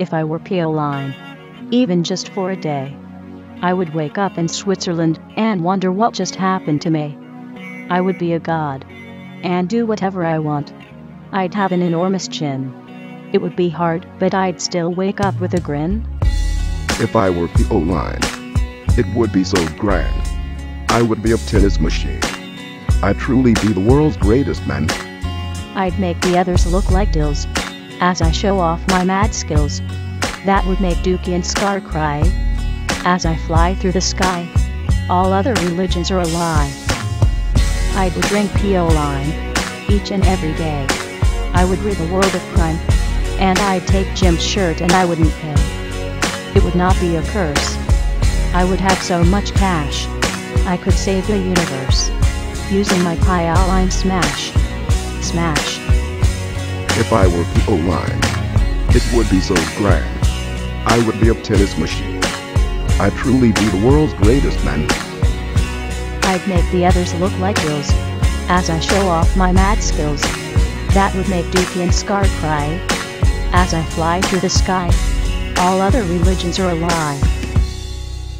if I were Pioline. Even just for a day. I would wake up in Switzerland and wonder what just happened to me. I would be a god. And do whatever I want. I'd have an enormous chin. It would be hard, but I'd still wake up with a grin. If I were Pioline, it would be so grand. I would be a tennis machine. I'd truly be the world's greatest man. I'd make the others look like dills. As I show off my mad skills. That would make Dookie and Scar cry. As I fly through the sky. All other religions are a lie. I would drink Pioline. Each and every day. I would rid the world of crime. And I'd take Jim's shirt and I wouldn't pay. It would not be a curse. I would have so much cash. I could save the universe. Using my Pioline smash. Smash. If I were Pioline, it would be so grand. I would be a tennis machine. I'd truly be the world's greatest man. I'd make the others look like wills. As I show off my mad skills. That would make Dookie and Scar cry. As I fly through the sky. All other religions are a lie.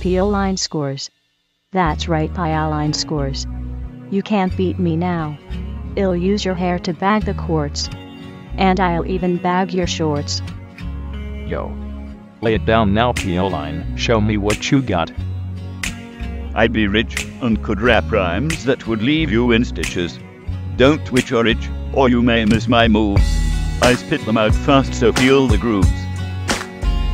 Pioline scores. That's right Pioline scores. You can't beat me now. I'll use your hair to bag the courts. And I'll even bag your shorts. Yo. Lay it down now, Pioline. Show me what you got. I'd be rich and could rap rhymes that would leave you in stitches. Don't twitch or itch, or you may miss my moves. I spit them out fast, so feel the grooves.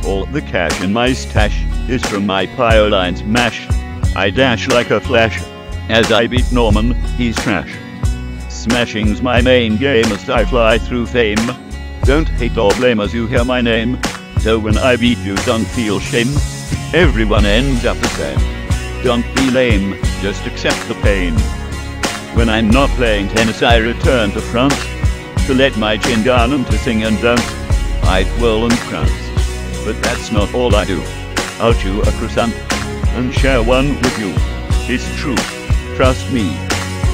All the cash in my stash is from my Pioline smash. I dash like a flash. As I beat Norman, he's trash. Smashing's my main game as I fly through fame. Don't hate or blame as you hear my name. So when I beat you, don't feel shame. Everyone ends up the same. Don't be lame, just accept the pain. When I'm not playing tennis, I return to France to let my chin down and to sing and dance. I twirl and prance, but that's not all I do. I'll chew a croissant and share one with you. It's true, trust me.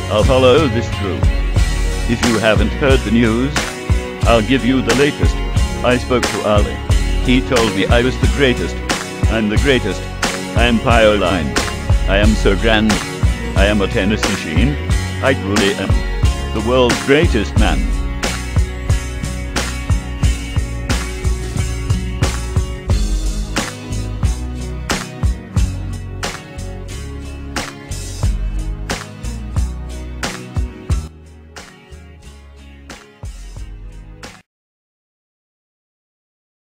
I'll follow this through. If you haven't heard the news, I'll give you the latest. I spoke to Ali. He told me I was the greatest. I'm the greatest. I am Pioline. I am so grand. I am a tennis machine. I truly am the world's greatest man.